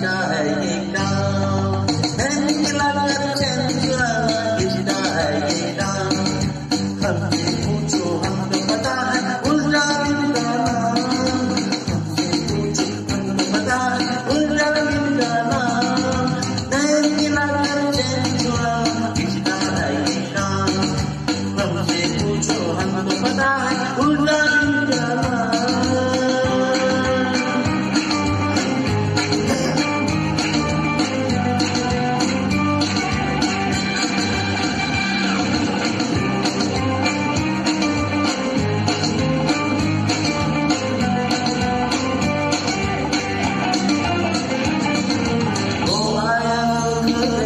Yeah.